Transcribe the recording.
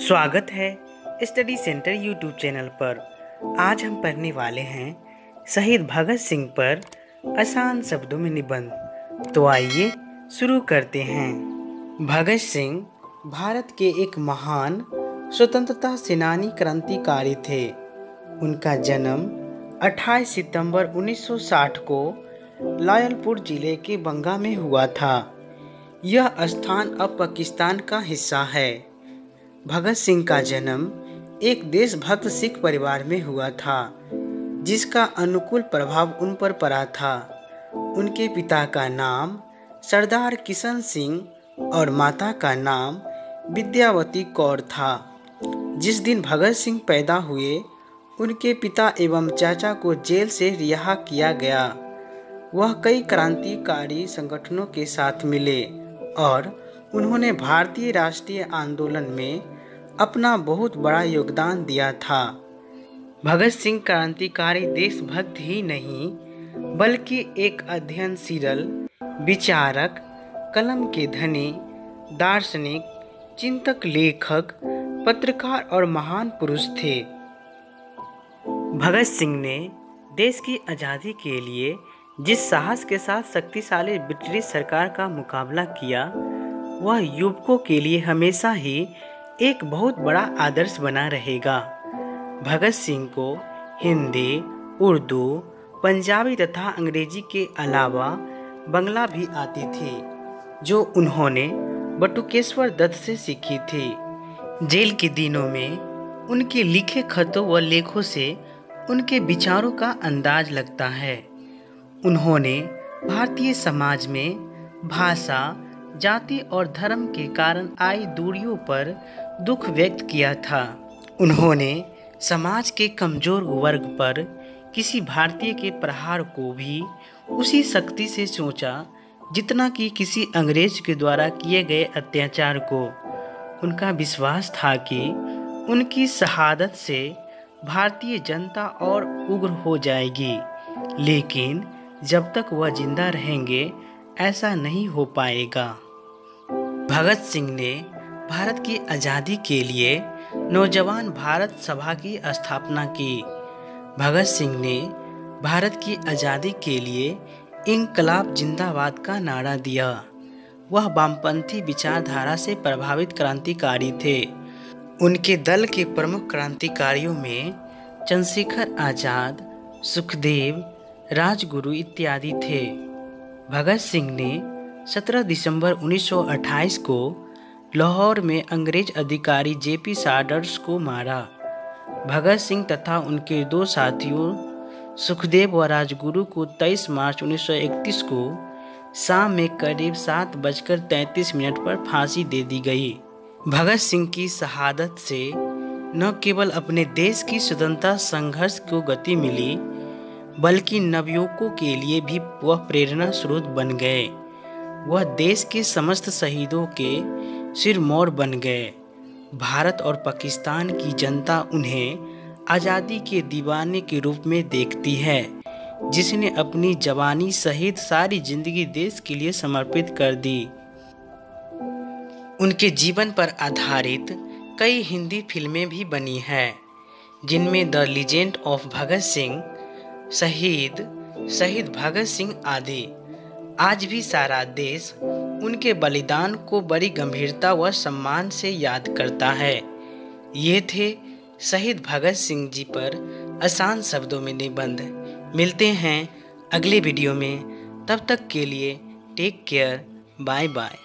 स्वागत है study centre YouTube channel पर। आज हम पढ़ने वाले हैं शहीद भगत सिंह पर आसान शब्दों में निबंध। तो आइए शुरू करते हैं। भगत सिंह भारत के एक महान स्वतंत्रता सेनानी क्रांतिकारी थे। उनका जन्म 28 सितंबर 1960 को लायलपुर ज़िले के बंगा में हुआ था। यह स्थान अब पाकिस्तान का हिस्सा है। भगत सिंह का जन्म एक देशभक्त सिख परिवार में हुआ था, जिसका अनुकूल प्रभाव उन पर पड़ा था। उनके पिता का नाम सरदार किशन सिंह और माता का नाम विद्यावती कौर था। जिस दिन भगत सिंह पैदा हुए, उनके पिता एवं चाचा को जेल से रिहा किया गया। वह कई क्रांतिकारी संगठनों के साथ मिले और उन्होंने भारतीय राष्ट्रीय आंदोलन में अपना बहुत बड़ा योगदान दिया था। भगत सिंह क्रांतिकारी देशभक्त ही नहीं, बल्कि एक अध्ययनशील विचारक, कलम के धनी, दार्शनिक, चिंतक लेखक, पत्रकार और महान पुरुष थे। भगत सिंह ने देश की आज़ादी के लिए जिस साहस के साथ शक्तिशाली ब्रिटिश सरकार का मुकाबला किया, वह युवकों के लिए हमेशा ही एक बहुत बड़ा आदर्श बना रहेगा। भगत सिंह को हिंदी, उर्दू, पंजाबी तथा अंग्रेज़ी के अलावा बंगला भी आती थी, जो उन्होंने बटुकेश्वर दत्त से सीखी थी। जेल के दिनों में उनके लिखे खतों व लेखों से उनके विचारों का अंदाज लगता है। उन्होंने भारतीय समाज में भाषा जाति और धर्म के कारण आई दूरियों पर दुख व्यक्त किया था। उन्होंने समाज के कमज़ोर वर्ग पर किसी भारतीय के प्रहार को भी उसी शक्ति से सोचा जितना कि किसी अंग्रेज़ के द्वारा किए गए अत्याचार को। उनका विश्वास था कि उनकी शहादत से भारतीय जनता और उग्र हो जाएगी। लेकिन जब तक वह ज़िंदा रहेंगे, ऐसा नहीं हो पाएगा। भगत सिंह ने भारत की आज़ादी के लिए नौजवान भारत सभा की स्थापना की। भगत सिंह ने भारत की आज़ादी के लिए इनकलाब जिंदाबाद का नारा दिया। वह वामपंथी विचारधारा से प्रभावित क्रांतिकारी थे। उनके दल के प्रमुख क्रांतिकारियों में चंद्रशेखर आज़ाद, सुखदेव, राजगुरु इत्यादि थे। भगत सिंह ने 17 दिसंबर 1928 को लाहौर में अंग्रेज़ अधिकारी जेपी साडर्स को मारा। भगत सिंह तथा उनके दो साथियों, सुखदेव व राजगुरु को 23 मार्च 1931 को शाम में करीब सात बजकर तैंतीस मिनट पर फांसी दे दी गई। भगत सिंह की शहादत से न केवल अपने देश की स्वतंत्रता संघर्ष को गति मिली, बल्कि नवयुवकों के लिए भी वह प्रेरणा स्रोत बन गए। वह देश के समस्त शहीदों के सिर मोर बन गए। भारत और पाकिस्तान की जनता उन्हें आज़ादी के दीवाने के रूप में देखती है, जिसने अपनी जवानी सहित सारी ज़िंदगी देश के लिए समर्पित कर दी। उनके जीवन पर आधारित कई हिंदी फ़िल्में भी बनी हैं, जिनमें the legend of Bhagat Singh, शहीद शहीद भगत सिंह आदि आज भी सारा देश उनके बलिदान को बड़ी गंभीरता व सम्मान से याद करता है। ये थे शहीद भगत सिंह जी पर आसान शब्दों में निबंध। मिलते हैं अगले वीडियो में। तब तक के लिए टेक केयर बाय बाय